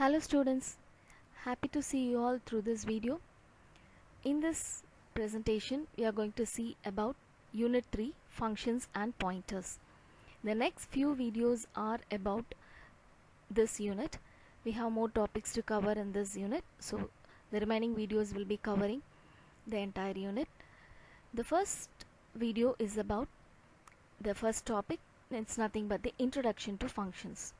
Hello students, happy to see you all through this video. In this presentation, we are going to see about Unit 3 functions and pointers. The next few videos are about this unit. We have more topics to cover in this unit, so the remaining videos will be covering the entire unit. The first video is about the first topic, it's nothing but the introduction to functions.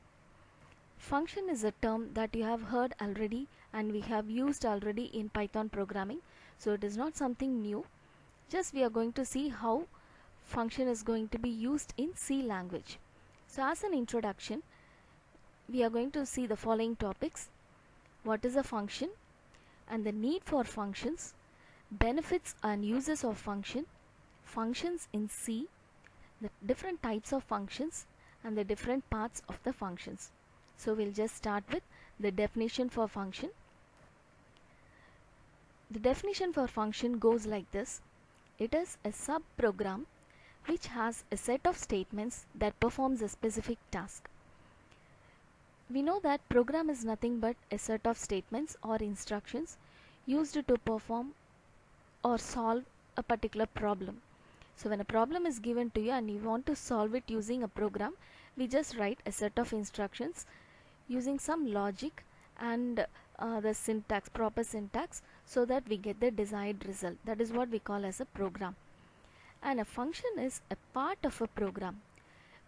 Function is a term that you have heard already and we have used already in Python programming. So it is not something new. Just we are going to see how function is going to be used in C language. So as an introduction, we are going to see the following topics. What is a function and the need for functions, benefits and uses of function, functions in C, the different types of functions and the different parts of the functions. So we'll just start with the definition for function. The definition for function goes like this. It is a sub-program which has a set of statements that performs a specific task. We know that program is nothing but a set of statements or instructions used to perform or solve a particular problem. So when a problem is given to you and you want to solve it using a program, we just write a set of instructions using some logic and uh, the syntax, proper syntax so that we get the desired result. That is what we call as a program. And a function is a part of a program.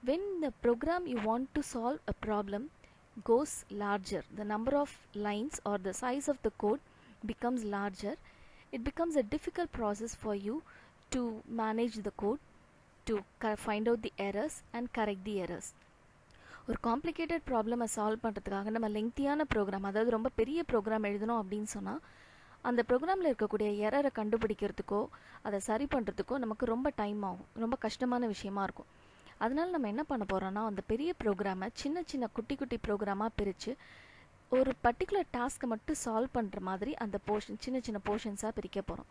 When the program you want to solve a problem goes larger, the number of lines or the size of the code becomes larger, it becomes a difficult process for you to manage the code, to find out the errors and correct the errors. ஒரு complicated ப்ராப்ளமை solve பண்ணுறதுக்காக நம்ம லெங்க்தியான program அதாவது ரொம்ப பெரிய program எழுதணும் அப்படின்னு சொன்னால் அந்த ப்ரோக்ராமில் இருக்கக்கூடிய எரரை கண்டுபிடிக்கிறதுக்கோ அதை சரி பண்ணுறதுக்கோ நமக்கு ரொம்ப டைம் ஆகும். ரொம்ப கஷ்டமான விஷயமா இருக்கும். அதனால நம்ம என்ன பண்ண போகிறோம்னா அந்த பெரிய ப்ரோக்ராமை சின்ன சின்ன குட்டி குட்டி ப்ரோக்ராமாக பிரித்து ஒரு பர்டிகுலர் டாஸ்க்கை மட்டும் சால்வ் பண்ணுற மாதிரி அந்த போர்ஷன் சின்ன சின்ன போர்ஷன்ஸாக பிரிக்க போகிறோம்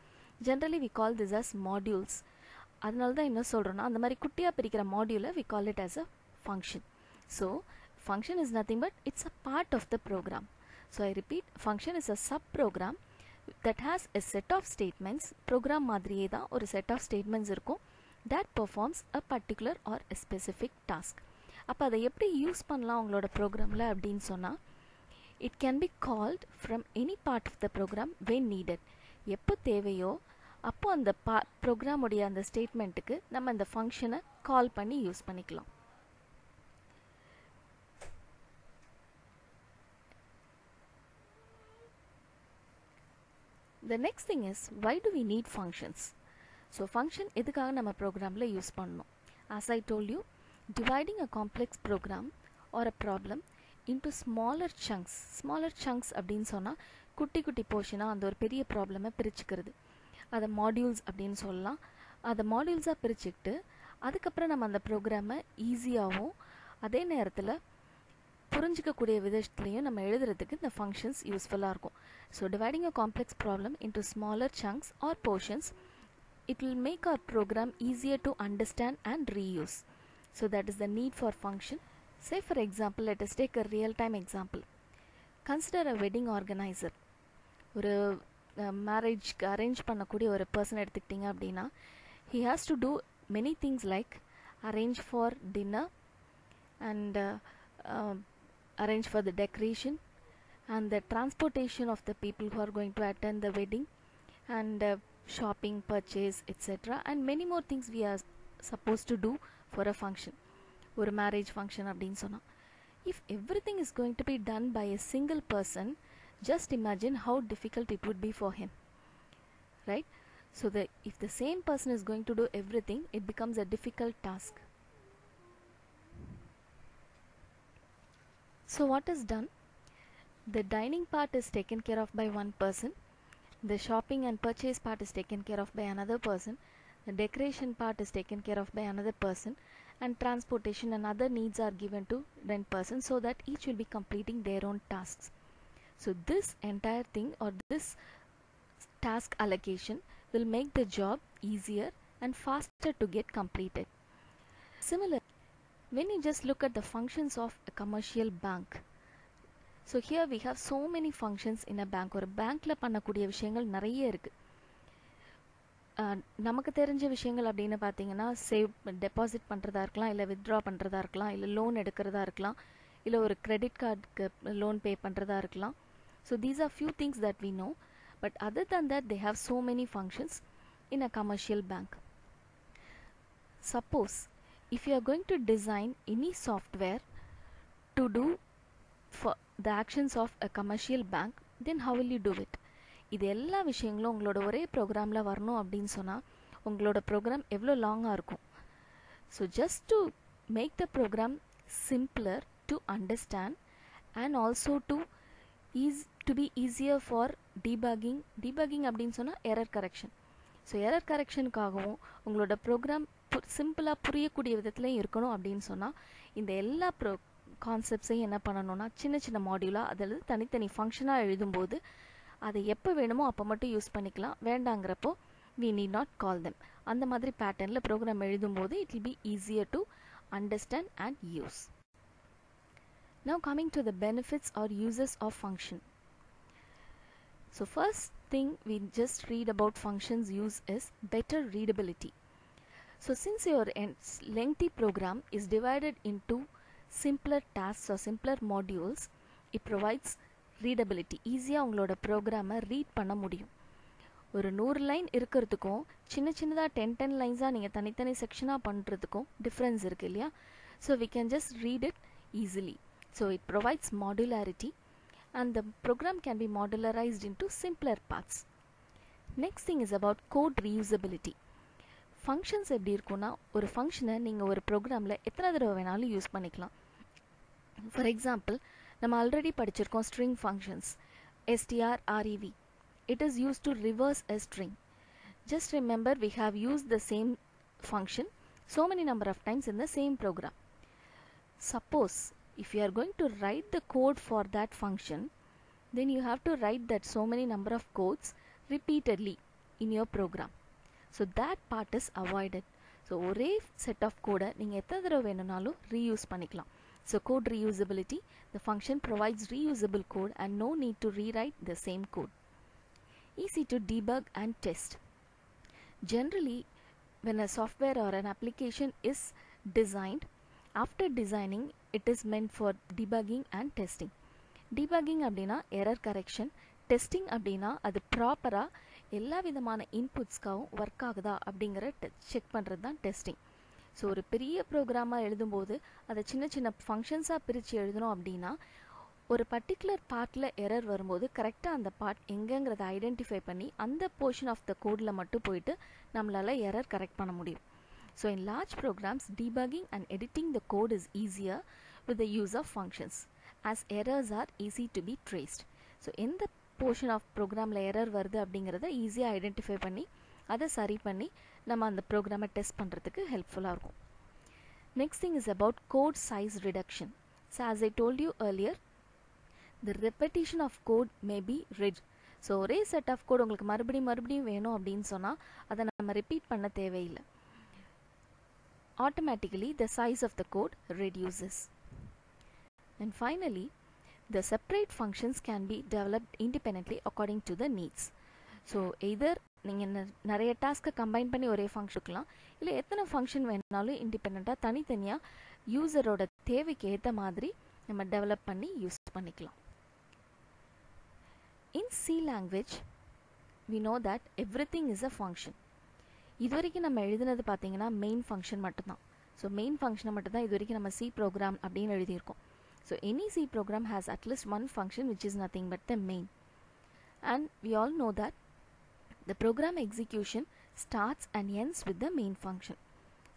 generally we call this as modules அதனால தான் என்ன சொல்கிறோன்னா அந்த மாதிரி குட்டியாக பிரிக்கிற மாடியூலை we call it as a function So function is nothing but it's a part of the program. So I repeat function is a sub program that has a set of statements program மாதிரியே தான் ஒரு set of statements இருக்கும் that performs a particular or a specific task. அப்போ அதை எப்படி use பண்ணலாம் உங்களோட ப்ரோக்ராமில் அப்படின்னு சொன்னால் it can be called from any part of the program when needed எப்போ தேவையோ அப்போ அந்த பா ப்ரோக்ராமுடைய அந்த ஸ்டேட்மெண்ட்டுக்கு நம்ம அந்த ஃபங்க்ஷனை கால் பண்ணி யூஸ் பண்ணிக்கலாம் the next thing is why do we need functions so function எதுக்காக நம்ம ப்ரோக்ராமில் யூஸ் பண்ணணும்? As I told you dividing a complex program or a problem into smaller chunks smaller chunks அப்படின்னு சொன்னால் குட்டி குட்டி போர்ஷனாக அந்த ஒரு பெரிய ப்ராப்ளமை பிரிச்சுக்கிறது. அதை மாடியூல்ஸ் அப்படின்னு சொல்லலாம். அதை மாடியூல்ஸாக பிரிச்சுக்கிட்டு அதுக்கப்புறம் நம்ம அந்த ப்ரோக்ராமை ஈஸியாகவும் அதே நேரத்தில் புரிஞ்சிக்கக்கூடிய விதத்துலையும் நம்ம எழுதுறதுக்கு இந்த ஃபங்க்ஷன்ஸ் யூஸ்ஃபுல்லாக இருக்கும். So dividing a complex problem into smaller chunks or portions it will make our program easier to understand and reuse so that is the need for function say for example let is take a real time example consider a wedding organiser ஒரு மேரேஜ்க்கு arrange பண்ணக்கூடிய ஒரு person எடுத்துக்கிட்டிங்க அப்படின்னா he has to do many things like arrange for dinner and arrange for the decoration and the transportation of the people who are going to attend the wedding and uh, shopping purchase etc and many more things we are supposed to do for a function ஒரு marriage function அப்படின்னு சொன்னால் if everything is going to be done by a single person just imagine how difficult it would be for him right so the if the same person is going to do everything it becomes a difficult task So what is done? The dining part is taken care of by one person. The shopping and purchase part is taken care of by another person. The decoration part is taken care of by another person. And transportation and other needs are given to one person so that each will be completing their own tasks. So this entire thing or this task allocation will make the job easier and faster to get completed. Similarly, when you just look at the functions of a commercial bank so here we have so many functions in a bank ஒரு பேங்க்ல பண்ணக்கூடிய விஷயங்கள் நிறைய இருக்குது நமக்கு தெரிஞ்ச விஷயங்கள் அப்படின்னு பார்த்தீங்கன்னா சேவ் டெபாசிட் பண்ணுறதா இருக்கலாம் இல்லை வித்ட்ரா பண்ணுறதா இருக்கலாம் இல்லை லோன் எடுக்கிறதா இருக்கலாம் இல்லை ஒரு கிரெடிட் கார்டுக்கு லோன் பே பண்ணுறதா இருக்கலாம். So these are few things that we know but other than that they have so many functions in a commercial bank suppose if you are going to design any software to do for the actions of a commercial bank then how will you do it? இது எல்லா விஷயங்களும் உங்களோட ஒரே ப்ரோக்ராமில் வரணும் அப்படின்னு சொன்னால் உங்களோட ப்ரோக்ராம் எவ்வளோ லாங்காக இருக்கும்? So just to make the program simpler to understand and also to ease to be easier for debugging debugging அப்படின்னு சொன்னால் எரர் கரெக்ஷன் ஸோ எரர் கரெக்ஷனுக்காகவும் உங்களோட ப்ரோக்ராம் சிம்பிளாக புரியக்கூடிய விதத்தில் இருக்கணும் அப்படின்னு சொன்னால் இந்த எல்லா ப்ரோ கான்செப்ட்ஸையும் என்ன பண்ணணும்னா சின்ன சின்ன மாடியூலாக அதாவது தனித்தனி ஃபங்க்ஷனாக எழுதும்போது அதை எப்போ வேணுமோ அப்போ மட்டும் யூஸ் பண்ணிக்கலாம். வேண்டாங்கிறப்போ we need not call them அந்த மாதிரி பேட்டர்னில் ப்ரோக்ராம் எழுதும்போது it will be easier to understand and use now coming to the benefits or uses of function so first thing we just read about functions use is better readability So since your lengthy program is divided into simpler tasks or simpler modules, it provides readability. ஈஸியாக உங்களோட ப்ரோக்ராமை read பண்ண முடியும் ஒரு நூறு line இருக்கிறதுக்கும் சின்ன சின்னதாக டென் டென் லைன்ஸாக நீங்கள் தனித்தனி செக்ஷனாக பண்ணுறதுக்கும் டிஃப்ரென்ஸ் இருக்குது இல்லையா so we can just read it easily So it provides modularity and the program can be modularized into simpler parts. Next thing is about code reusability. Functions எப்படி இருக்கும்னா ஒரு ஃபங்க்ஷனை நீங்கள் ஒரு ப்ரோக்ராமில் எத்தனை தடவை வேணாலும் யூஸ் பண்ணிக்கலாம் ஃபார் எக்ஸாம்பிள் நம்ம ஆல்ரெடி படிச்சிருக்கோம் string functions STR REV it is use to reverse a string just remember we have use the same function so many number of times in the same program. Suppose if you are going to write the code for that function, then you have to write that so many number of codes repeatedly in your program. So that part is avoided. So ஒரே set of கோடை நீங்கள் எத்தனை தடவை வேணும்னாலும் reuse பண்ணிக்கலாம் so code reusability the function provides reusable code and no need to rewrite the same code. Easy to debug and test. Generally, when a software or an application is designed, after designing it is meant for debugging and testing. debugging அப்படின்னா error correction testing அப்படின்னா அது ப்ராப்பராக எல்லா விதமான இன்புட்ஸ்க்காகவும் work ஆகுதா அப்படிங்கிற check பண்ணுறது தான் டெஸ்டிங் ஸோ ஒரு பெரிய ப்ரோக்ராமாக எழுதும்போது அதை சின்ன சின்ன ஃபங்க்ஷன்ஸாக பிரித்து எழுதணும் அப்படின்னா ஒரு பர்டிகுலர் பார்ட்டில் எரர் வரும்போது கரெக்டாக அந்த பார்ட் எங்கேங்கிறத ஐடென்டிஃபை பண்ணி அந்த போர்ஷன் ஆஃப் த கோடில் மட்டும் போயிட்டு நம்மளால் எரர் கரெக்ட் பண்ண முடியும். So in large programs debugging and editing the code is easier with the use of functions as errors are easy to be traced so எந்த portion of ப்ரோக்ராமில் error வருது அப்படிங்கிறத ஈஸியாக ஐடென்டிஃபை பண்ணி அதை சரி பண்ணி நம்ம அந்த ப்ரோக்ராமை டெஸ்ட் பண்ணுறதுக்கு ஹெல்ப்ஃபுல்லாக இருக்கும். Next thing is about code size reduction so as I told you earlier the repetition of code may be rid so ஒரே செட் ஆஃப் கோட் உங்களுக்கு மறுபடியும் மறுபடியும் வேணும் அப்படின்னு சொன்னால் அதை நம்ம ரிப்பீட் பண்ண தேவையில்லை. Automatically the size of the code reduces. And finally, the separate functions can be developed independently according to the needs. So either நீங்கள் நிறைய டாஸ்க்கை கம்பைன் பண்ணி ஒரே ஃபங்க்ஷனுக்கலாம் இல்லை எத்தனை ஃபங்க்ஷன் வேணாலும் இண்டிபெண்ட்டாக தனித்தனியாக யூசரோட தேவைக்கு ஏற்ற மாதிரி நம்ம டெவலப் பண்ணி யூஸ் பண்ணிக்கலாம். In C language we know that everything is a function இது வரைக்கும் நம்ம எழுதுனது பார்த்தீங்கன்னா மெயின் ஃபங்க்ஷன் மட்டும்தான். ஸோ மெயின் ஃபங்க்ஷனை மட்டும்தான் இது வரைக்கும் நம்ம சி ப்ரோக்ராம் அப்படின்னு எழுதியிருக்கோம். so any C program has at least one function which is nothing but the main and we all know that the program execution starts and ends with the main function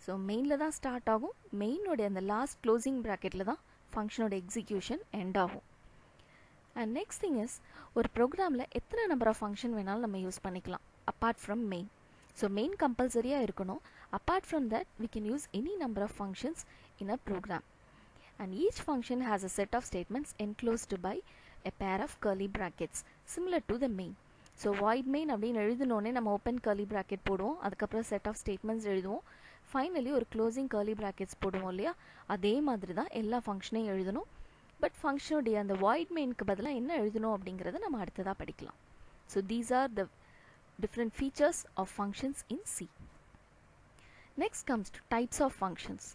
so மெயினில் தான் start ஆகும் மெயினோடைய அந்த last closing ப்ராக்கெட்டில் தான் ஃபங்க்ஷனோட execution end ஆகும் and next thing is ஒரு ப்ரோக்ராமில் எத்தனை நம்பர் ஆஃப் ஃபங்க்ஷன் வேணாலும் நம்ம யூஸ் பண்ணிக்கலாம் apart from main so main கம்பல்சரியாக இருக்கணும் apart from that we can use any number of functions in a program And each function has a set of statements enclosed by a pair of curly brackets similar to the main so void main அப்படின்னு எழுதினோடனே நம்ம open curly bracket போடுவோம். அதுக்கப்புறம் set of statements எழுதுவோம். Finally ஒரு closing curly brackets போடுவோம் இல்லையா? அதே மாதிரி தான் எல்லா ஃபங்க்ஷனையும் எழுதணும். பட் ஃபங்க்ஷனுடைய அந்த வாய்ட் மெயினுக்கு பதிலாக என்ன எழுதணும் அப்படிங்கிறத நம்ம அடுத்ததாக படிக்கலாம். So these are the different features of functions in C next comes to types of functions.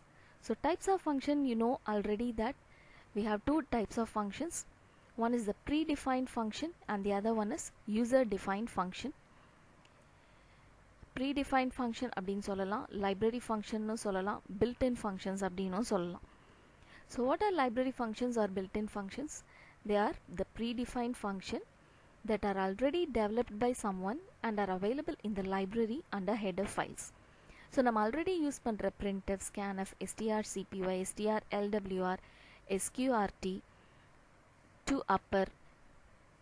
So types of function you know already that we have two types of functions. One is the predefined function and the other one is user defined function. predefined function அப்படின்னு சொல்லலாம் library function சொல்லலாம் built-in functions அப்படின்னும் சொல்லலாம் so what are library functions or built-in functions they are the predefined function that are already developed by someone and are available in the library under header files. So நம்ம already use பண்ணுற print f scan f STR CPY STR LWR SQRT strlwr, upper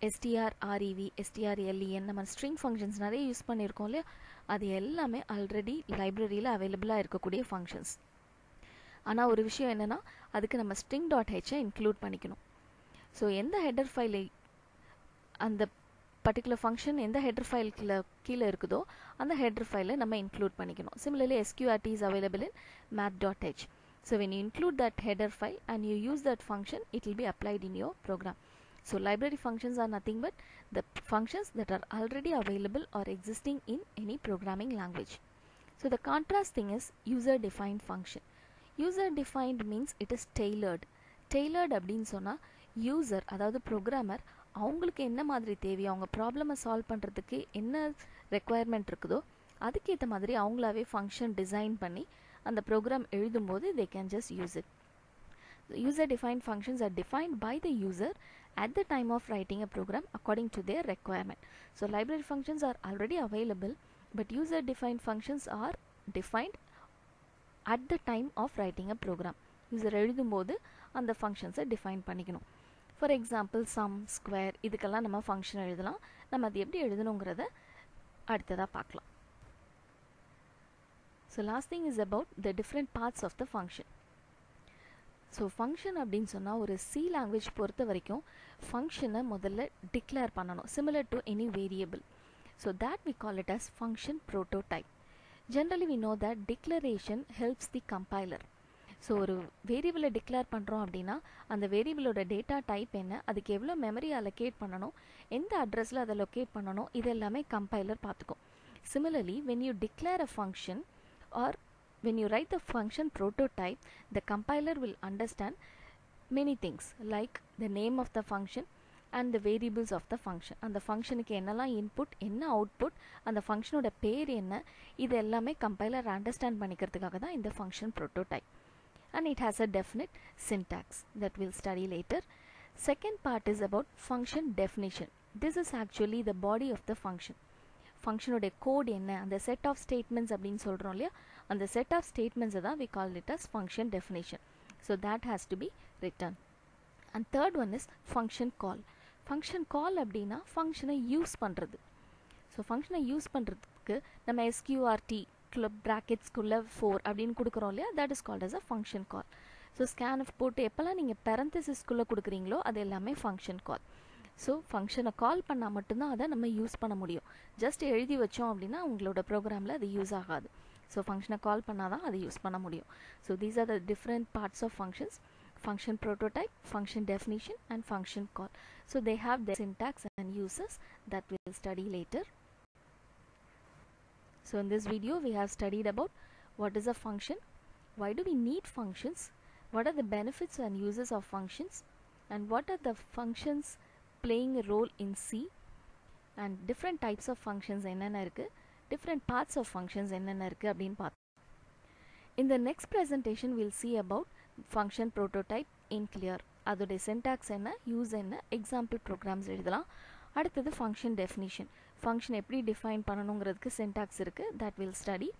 STR REV STR LEN நம்ம string functions நிறைய use பண்ணியிருக்கோம் இல்லையா? அது எல்லாமே already லைப்ரரியில் அவைலபிளாக இருக்கக்கூடிய ஃபங்க்ஷன்ஸ் ஆனால் ஒரு விஷயம் என்னென்னா அதுக்கு நம்ம ஸ்ட்ரிங் டாட் ஹெச்சை இன்க்ளூட் பண்ணிக்கணும். ஸோ எந்த ஹெடர் ஃபைலை அந்த பர்டிகுலர் ஃபங்க்ஷன் எந்த ஹெடர் ஃபைலுக்குள்ள கீழே இருக்குதோ அந்த ஹெடர் ஃபைலை நம்ம இன்க்ளூட் பண்ணிக்கணும் similarly SQRT is available in math dot H so when you include that header file and you use that function it will be applied in your program so library functions are nothing but the functions that are already available or existing in any programming language so the contrast thing is user defined function user defined means it is tailored tailored அப்படின்னு சொன்னால் user அதாவது programmer அவங்களுக்கு என்ன மாதிரி தேவையோ அவங்க ப்ராப்ளமை solve பண்ணுறதுக்கு என்ன ரெக்குவயர்மெண்ட் இருக்குதோ அதுக்கேற்ற மாதிரி அவங்களாவே ஃபங்க்ஷன் டிசைன் பண்ணி அந்த ப்ரோக்ராம் எழுதும்போது they can just use it user defined functions are defined by the user at the time of writing a program according to their requirement. So library functions are already available but user defined functions are defined at the time of writing a program. User எழுதும்போது அந்த ஃபங்க்ஷன்ஸை define பண்ணிக்கணும் for example sum square இதுக்கெல்லாம் நம்ம function எழுதலாம். நம்ம அது எப்படி எழுதணுங்கிறத அடுத்ததாக பார்க்கலாம். So last thing is about the different parts of the function so function அப்படின்னு சொன்னால் ஒரு சி லாங்குவேஜ் பொறுத்த வரைக்கும் ஃபங்க்ஷனை முதல்ல டிக்ளேர் பண்ணணும். Similar to any variable so that we call it as function prototype generally we know that declaration helps the compiler so ஒரு வேரியபிளை டிக்ளேர் பண்ணுறோம் அப்படின்னா அந்த வேரியபிளோட டேட்டா டைப் என்ன அதுக்கு எவ்வளோ மெமரி அலோகேட் பண்ணணும் எந்த அட்ரஸில் அதை லொக்கேட் பண்ணணும் இது எல்லாமே கம்பைலர் பார்த்துக்கும். Similarly when you declare a function or when you write the function prototype the compiler will understand many things like the name of the function and the variables of the function அந்த ஃபங்க்ஷனுக்கு என்னெல்லாம் input என்ன output அந்த ஃபங்க்ஷனோட பேர் என்ன இது எல்லாமே compiler understand பண்ணிக்கிறதுக்காக தான் இந்த function prototype and it has a definite syntax that we'll study later. Second part is about function definition. This is actually the body of the function. ஃபங்க்ஷனுடைய கோட் என்ன அந்த செட் ஆஃப் ஸ்டேட்மெண்ட்ஸ் அப்படின்னு சொல்கிறோம் இல்லையா அந்த செட் ஆஃப் ஸ்டேட்மெண்ட்ஸை தான் we call it as function definition so that has to be return and third one is function call function call அப்படின்னா ஃபங்க்ஷனை யூஸ் பண்ணுறது ஸோ ஃபங்க்ஷனை யூஸ் பண்ணுறதுக்கு நம்ம எஸ்கியூஆர்டி கிளப் ப்ராக்கெட்ஸ்குள்ளே ஃபோர் அப்படின்னு கொடுக்குறோம் இல்லையா? That is called as a function call so scan போட்டு எப்போல்லாம் நீங்கள் பெரந்தசிஸ்குள்ளே கொடுக்குறீங்களோ அது எல்லாமே ஃபங்க்ஷன் கால் ஸோ ஃபங்க்ஷனை கால் பண்ணால் மட்டும்தான் அதை நம்ம யூஸ் பண்ண முடியும். ஜஸ்ட் எழுதி வச்சோம் அப்படின்னா உங்களோட ப்ரோக்ராமில் அது யூஸ் ஆகாது. ஸோ ஃபங்க்ஷனை கால் பண்ணால் தான் அதை யூஸ் பண்ண முடியும். So these are the different parts of functions function prototype function definition and function call so they have the syntax and uses that we'll study later. So in this video we have studied about what is a function, why do we need functions, what are the benefits and uses of functions and what are the functions playing a role in C and different types of functions என்னென்ன இருக்குது different parts of functions என்னென்ன இருக்குது அப்படின்னு பார்த்தோம் In the next presentation we'll see about function prototype in clear அதோடைய syntax என்ன use என்ன example programs எழுதலாம் அடுத்தது ஃபங்க்ஷன் டெஃபினிஷன் ஃபங்க்ஷன் எப்படி டிஃபைன் பண்ணணுங்கிறதுக்கு சின்டாக்ஸ் இருக்குது that will study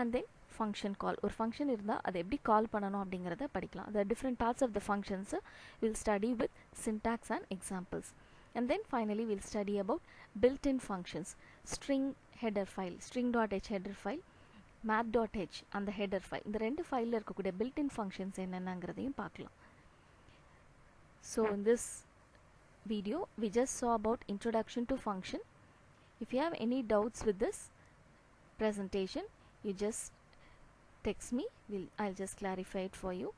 and then function call ஒரு ஃபங்க்ஷன் இருந்தால் அதை எப்படி கால் பண்ணணும் அப்படிங்கிறத படிக்கலாம். The different parts of the ஃபங்க்ஷன்ஸை will study with syntax and examples and then finally will study about built in functions string header file string dot H header file math dot H அந்த header file இந்த ரெண்டு ஃபைலில் இருக்கக்கூடிய built in functions என்னென்னங்கிறதையும் பார்க்கலாம். So in this video we just saw about introduction to function. If you have any doubts with this presentation you just text me we'll, I'll just clarify it for you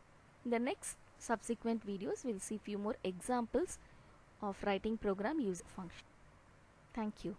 in the next subsequent videos we'll see few more examples of writing program use function. Thank you.